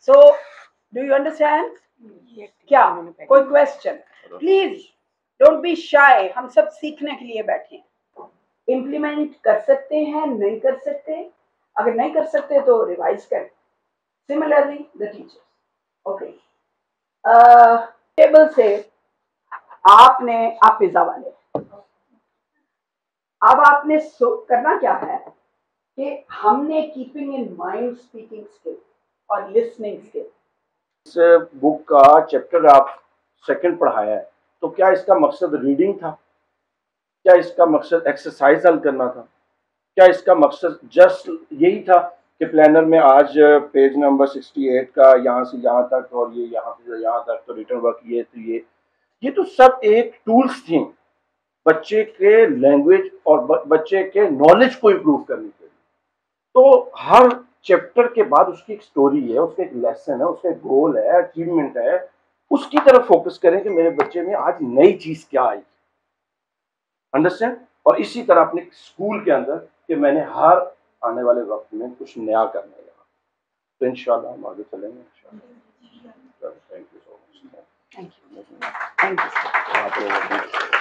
So, do you understand? क्या? कोई question please don't be shy हम सब सीखने के लिए बैठे हैं। इम्प्लीमेंट कर सकते हैं नहीं कर सकते? अगर नहीं कर सकते तो रिवाइज करें। Similarly the teachers okay table से आपने आप पिज्जा वाले। अब आपने करना क्या है? कि हमने keeping in mind speaking skill और लिसनिंग स्किल इस बुक का चैप्टर आप सेकंड पढ़ाया है तो क्या इसका मकसद रीडिंग था? क्या इसका मकसद एक्सरसाइज हल करना था? क्या इसका मकसद जस्ट यही था कि प्लानर में आज पेज नंबर 68 का यहाँ से यहाँ तक और ये यहाँ से यहाँ तक तो रिटर्न वर्क ये तो ये। ये तो सब एक टूल्स थी बच्चे के लैंग्वेज और बच्चे के नॉलेज को इम्प्रूव करने के तो हर चैप्टर के बाद उसकी एक स्टोरी है उसका एक लेसन है उसका एक गोल है अचीवमेंट है। उसकी तरफ़ फोकस करें कि मेरे बच्चे में आज नई चीज़ क्या आई। अंडरस्टैंड और इसी तरह अपने स्कूल के अंदर कि मैंने हर आने वाले वक्त में कुछ नया करना है तो इंशाल्लाह हम आगे चलेंगे thank you so much thank you thank you